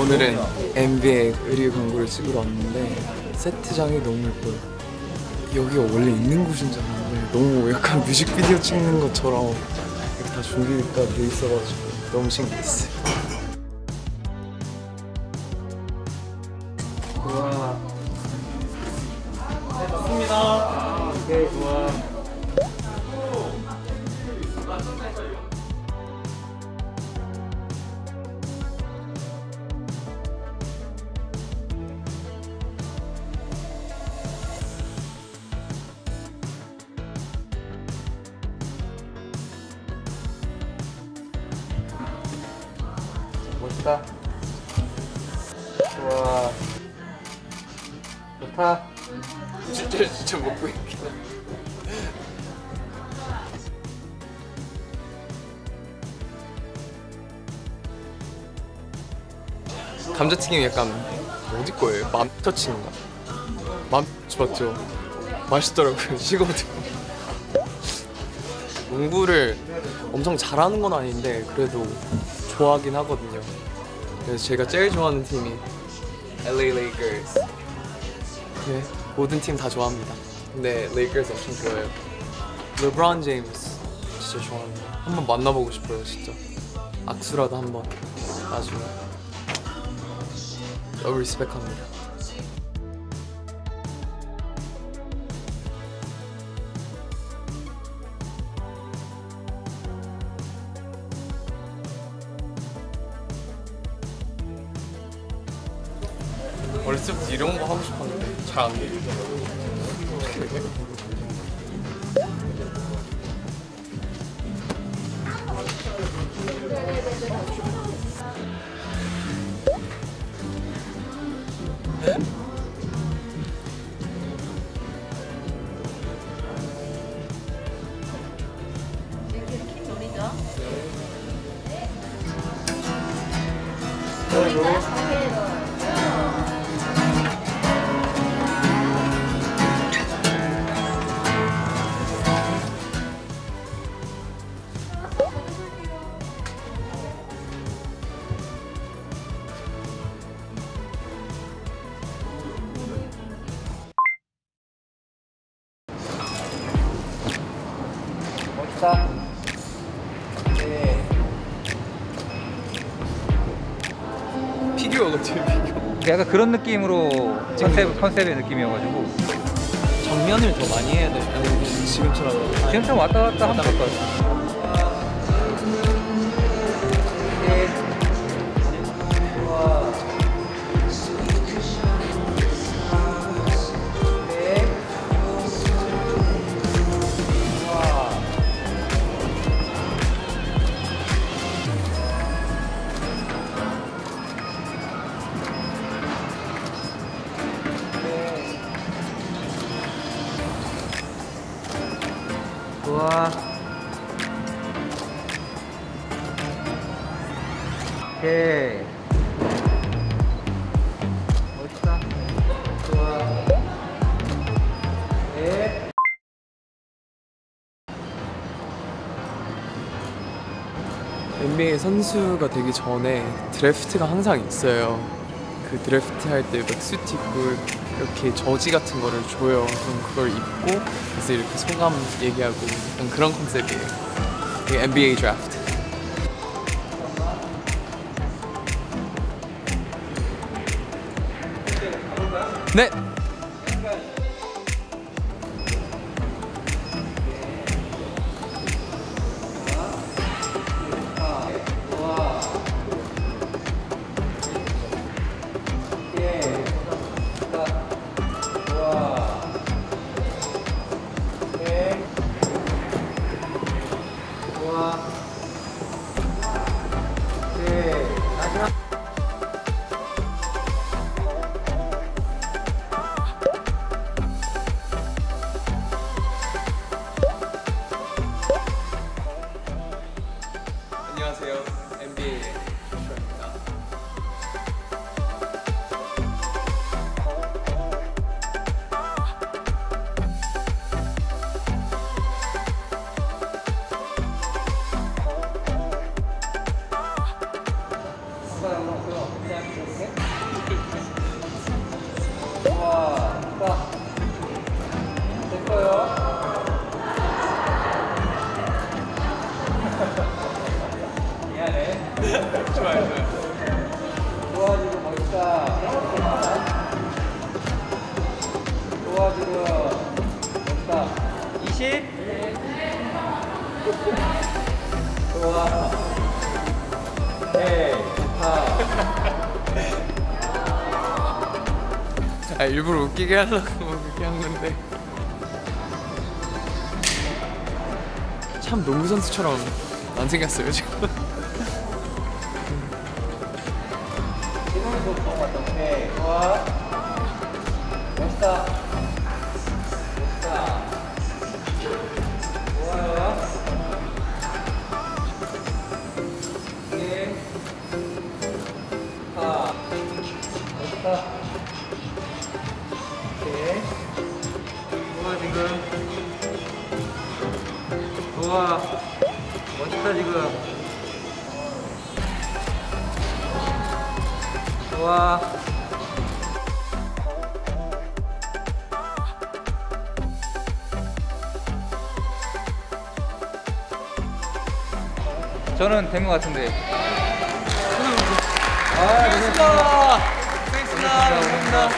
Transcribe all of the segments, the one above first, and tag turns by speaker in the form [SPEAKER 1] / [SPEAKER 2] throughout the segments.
[SPEAKER 1] 오늘은 NBA 의류 광고를 찍으러 왔는데 세트장이 너무 예뻐요. 여기가 원래 있는 곳인 줄 알았는데 너무 약간 뮤직비디오 찍는 것처럼 이렇게 다 준비가 돼 있어가지고 너무 신기했어요. 멋있다. 좋아. 좋다. 진짜 진짜 먹고 있겠다. 감자튀김 약간 어디 거예요? 맘터치인가? 맘터치 맞죠? 맛있더라고요. 식어도. 농구를 엄청 잘하는 건 아닌데 그래도 좋아하긴 하거든요. 그래서 제가 제일 좋아하는 팀이 LA Lakers. 네, 모든 팀 다 좋아합니다. 근데 레이커스 엄청 좋아해요. 르브론 제임스 진짜 좋아합니다. 한번 만나보고 싶어요, 진짜. 악수라도 한번 나중에. 너무 리스펙합니다. 어렸을 때부터 이런 거 하고 싶었는데 잘 안 돼. 멋있다. 네. 피규어 같아요, 피규어.
[SPEAKER 2] 약간 그런 느낌으로 컨셉, 컨셉의 느낌이어가지고
[SPEAKER 1] 정면을 더 많이 해야 돼. 아니면 지금처럼.
[SPEAKER 2] 지금처럼 왔다 갔다 하면 될것 같아요. 좋아. 오케이. 멋있다. 좋아. 네.
[SPEAKER 1] NBA 선수가 되기 전에 드래프트가 항상 있어요. 그 드래프트 할 때 맥수티 입고 이렇게 저지 같은 거를 줘요. 그럼 그걸 입고 그래서 이렇게 소감 얘기하고 약간 그런 컨셉이에요. 이게 NBA 드래프트. 네.
[SPEAKER 2] 20. 좋아. 네, 좋다.
[SPEAKER 1] 아 일부러 웃기게 하려고 그렇게 한 건데 참 농구 선수처럼 안 생겼어요 지금.
[SPEAKER 2] 오케이. 좋아. 오케이. 좋아, 지금. 좋아. 멋있다, 지금. 좋아. 저는 된 것 같은데. 아,
[SPEAKER 1] 고맙습니다 고맙습니다 감사합니다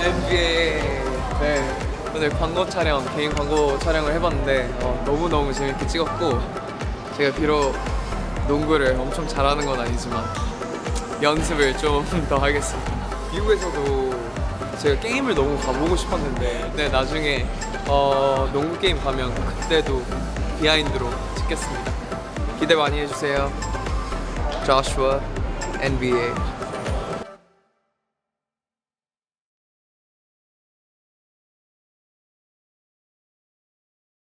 [SPEAKER 1] NBA 네 오늘 광고 촬영 개인 광고 촬영을 해봤는데 어, 너무 너무 재밌게 찍었고 제가 비록 농구를 엄청 잘하는 건 아니지만 연습을 좀 더 하겠습니다. 미국에서도 제가 게임을 너무 가보고 싶었는데 네 나중에 어, 농구 게임 가면 그때도 비하인드로 찍겠습니다. 기대 많이 해주세요. Joshua NBA